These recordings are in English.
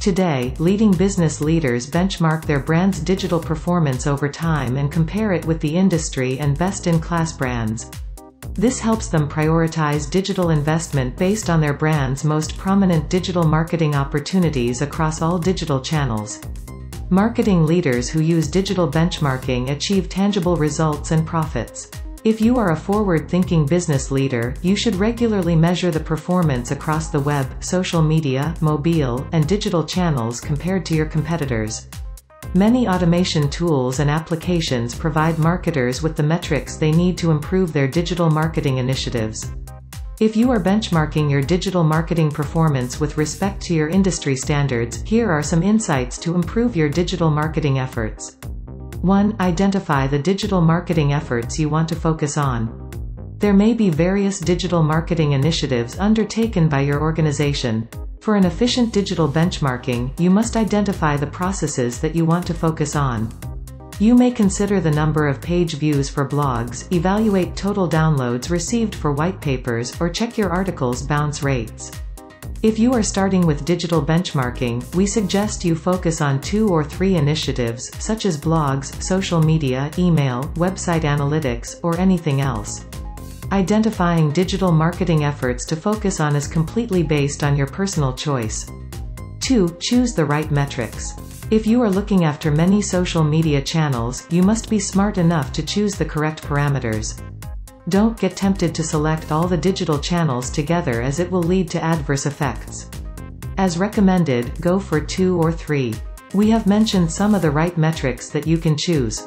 Today, leading business leaders benchmark their brand's digital performance over time and compare it with the industry and best-in-class brands. This helps them prioritize digital investment based on their brand's most prominent digital marketing opportunities across all digital channels. Marketing leaders who use digital benchmarking achieve tangible results and profits. If you are a forward-thinking business leader, you should regularly measure the performance across the web, social media, mobile, and digital channels compared to your competitors. Many automation tools and applications provide marketers with the metrics they need to improve their digital marketing initiatives. If you are benchmarking your digital marketing performance with respect to your industry standards, here are some insights to improve your digital marketing efforts. 1. Identify the digital marketing efforts you want to focus on. There may be various digital marketing initiatives undertaken by your organization. For an efficient digital benchmarking, you must identify the processes that you want to focus on. You may consider the number of page views for blogs, evaluate total downloads received for white papers, or check your article's bounce rates. If you are starting with digital benchmarking, we suggest you focus on two or three initiatives, such as blogs, social media, email, website analytics, or anything else. Identifying digital marketing efforts to focus on is completely based on your personal choice. 2. Choose the right metrics. If you are looking after many social media channels, you must be smart enough to choose the correct parameters. Don't get tempted to select all the digital channels together as it will lead to adverse effects. As recommended, go for two or three. We have mentioned some of the right metrics that you can choose.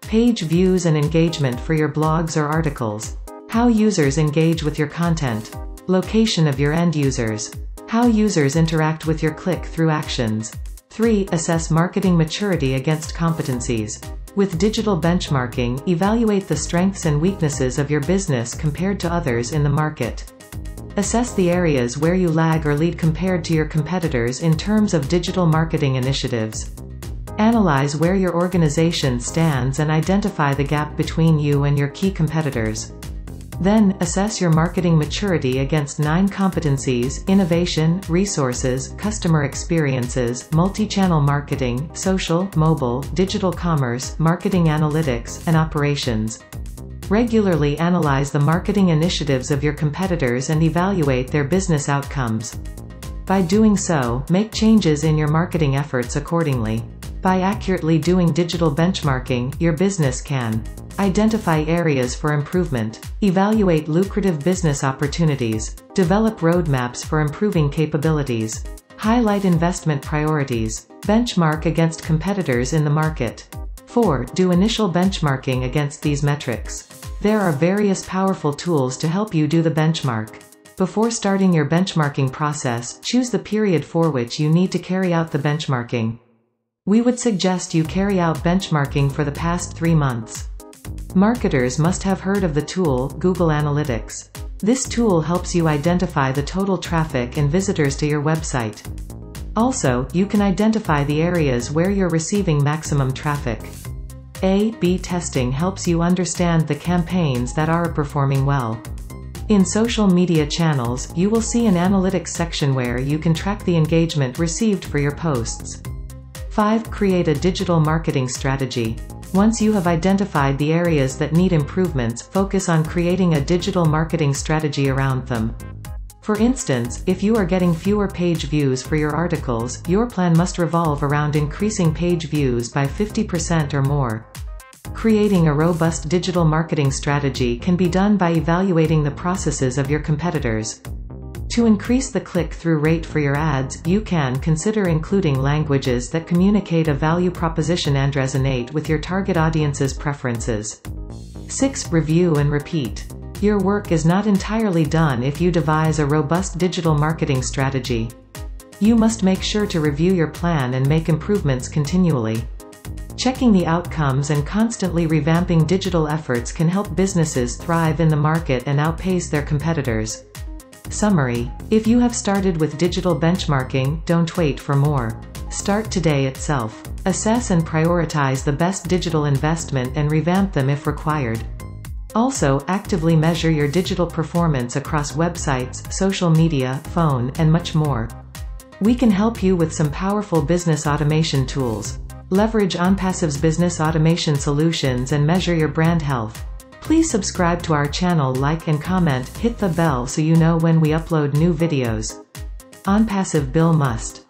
Page views and engagement for your blogs or articles. How users engage with your content. Location of your end users. How users interact with your click-through actions. 3. Assess marketing maturity against competencies. With digital benchmarking, evaluate the strengths and weaknesses of your business compared to others in the market. Assess the areas where you lag or lead compared to your competitors in terms of digital marketing initiatives. Analyze where your organization stands and identify the gap between you and your key competitors. Then, assess your marketing maturity against nine competencies, innovation, resources, customer experiences, multi-channel marketing, social, mobile, digital commerce, marketing analytics, and operations. Regularly analyze the marketing initiatives of your competitors and evaluate their business outcomes. By doing so, make changes in your marketing efforts accordingly. By accurately doing digital benchmarking, your business can Identify areas for improvement. Evaluate lucrative business opportunities. Develop roadmaps for improving capabilities. Highlight investment priorities. Benchmark against competitors in the market. 4. Do initial benchmarking against these metrics. There are various powerful tools to help you do the benchmark. Before starting your benchmarking process, choose the period for which you need to carry out the benchmarking. We would suggest you carry out benchmarking for the past three months. Marketers must have heard of the tool, Google Analytics. This tool helps you identify the total traffic and visitors to your website. Also, you can identify the areas where you're receiving maximum traffic. A-B testing helps you understand the campaigns that are performing well. In social media channels, you will see an analytics section where you can track the engagement received for your posts. 5. Create a digital marketing strategy. Once you have identified the areas that need improvements, focus on creating a digital marketing strategy around them. For instance, if you are getting fewer page views for your articles, your plan must revolve around increasing page views by 50% or more. Creating a robust digital marketing strategy can be done by evaluating the processes of your competitors. To increase the click-through rate for your ads, you can consider including languages that communicate a value proposition and resonate with your target audience's preferences. 6. Review and repeat. Your work is not entirely done if you devise a robust digital marketing strategy. You must make sure to review your plan and make improvements continually. Checking the outcomes and constantly revamping digital efforts can help businesses thrive in the market and outpace their competitors. Summary. If you have started with digital benchmarking, don't wait for more. Start today itself. Assess and prioritize the best digital investment and revamp them if required. Also, actively measure your digital performance across websites, social media, phone, and much more. We can help you with some powerful business automation tools. Leverage OnPassive's business automation solutions and measure your brand health. Please subscribe to our channel like and comment, hit the bell so you know when we upload new videos. On passive Bill Must